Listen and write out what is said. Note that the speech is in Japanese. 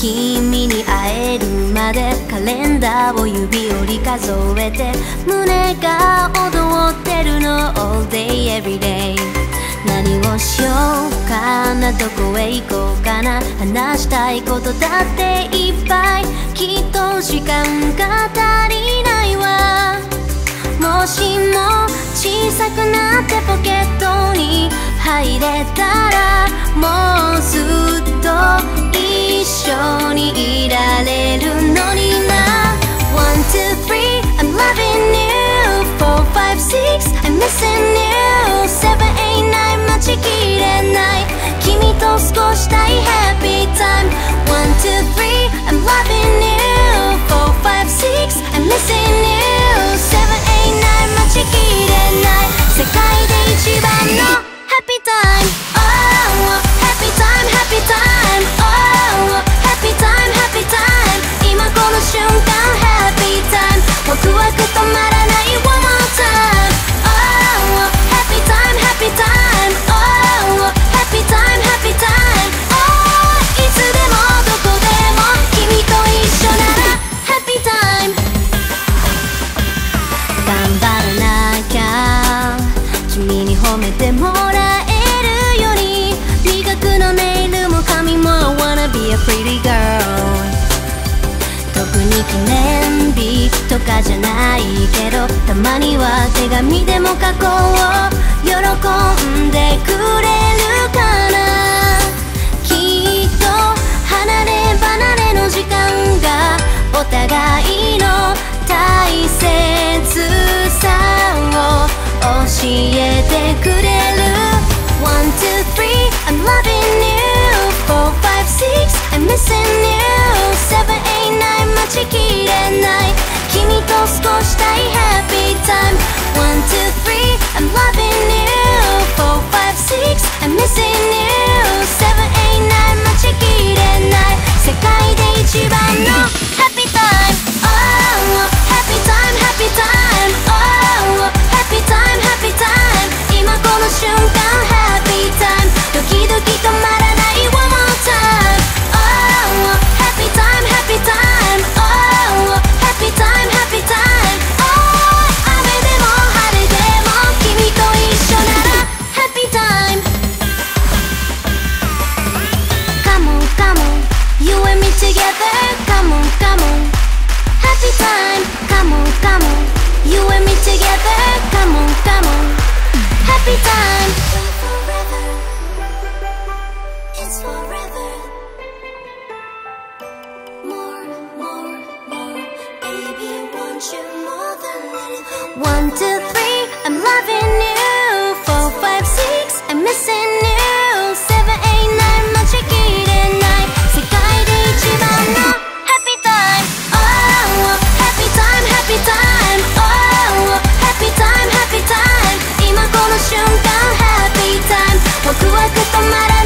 君に会えるまでカレンダーを指折り数えて胸が踊ってるの。All day every day. 何をしようかなどこへ行こうかな。話したいことだっていっぱい。きっと時間が足りないわ。もしも小さくなってポケットに入れたらもう君と少したい Happy time pretty girl. 特に記念日とかじゃないけどたまには手紙でも書こう。喜んでくれるかな？きっと離れ離れの時間がお互いの大切さを教えてくれる。One, two, three, I'm loving you. 少したい Happy Time. One, two, three. Together. Come on, come on. Happy time. Come on, come on. You and me together. Come on, come on. Happy time. Forever. It's forever. More, more, more. Baby, want you One, two, tomar